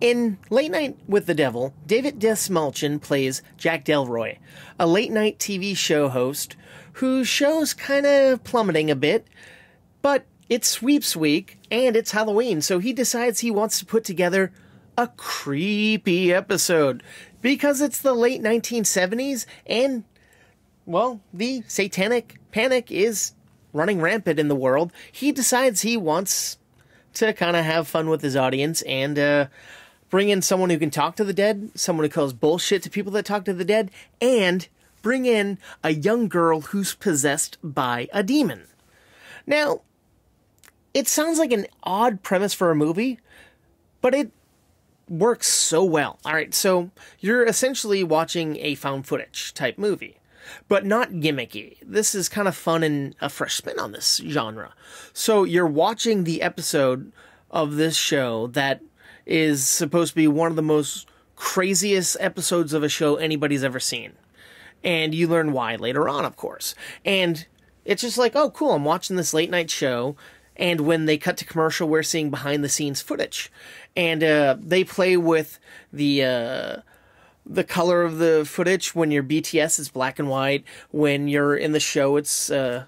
In Late Night with the Devil, David Dastmalchian plays Jack Delroy, a late night TV show host whose show's kind of plummeting a bit, but it's sweeps week and it's Halloween, so he decides he wants to put together a creepy episode because it's the late 1970s and, well, the satanic panic is running rampant in the world. He decides he wants to kind of have fun with his audience and uh, bring in someone who can talk to the dead, someone who calls bullshit to people that talk to the dead, and bring in a young girl who's possessed by a demon. Now, it sounds like an odd premise for a movie, but it works so well. All right, so you're essentially watching a found footage type movie, but not gimmicky. This is kind of fun and a fresh spin on this genre. So you're watching the episode of this show that is supposed to be one of the most craziest episodes of a show anybody's ever seen. And you learn why later on, of course. And it's just like, oh, cool, I'm watching this late night show. And when they cut to commercial, we're seeing behind the scenes footage. And uh, they play with the. Uh, the color of the footage when your BTS is black and white. When you're in the show, it's uh,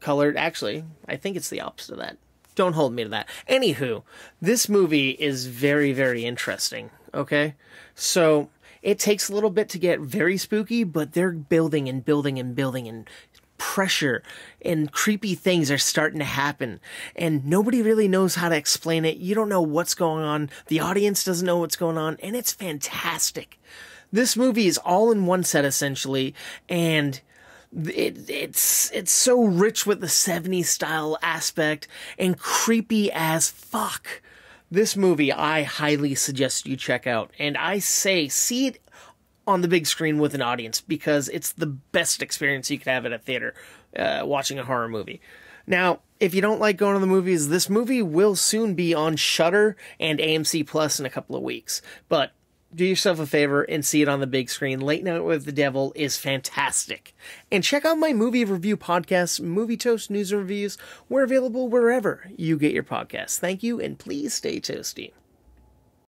colored. Actually, I think it's the opposite of that. Don't hold me to that. Anywho, this movie is very, very interesting. Okay? So it takes a little bit to get very spooky, but they're building and building and building and pressure and creepy things are starting to happen and nobody really knows how to explain it. You don't know what's going on. The audience doesn't know what's going on and it's fantastic. This movie is all in one set essentially and it, it's it's so rich with the 70s style aspect and creepy as fuck. This movie I highly suggest you check out and I say see it on the big screen with an audience because it's the best experience you could have at a theater uh, watching a horror movie. Now, if you don't like going to the movies, this movie will soon be on Shudder and AMC Plus in a couple of weeks. But do yourself a favor and see it on the big screen. Late Night with the Devil is fantastic. And check out my movie review podcast, Movie Toast News and Reviews. We're available wherever you get your podcasts. Thank you, and please stay toasty.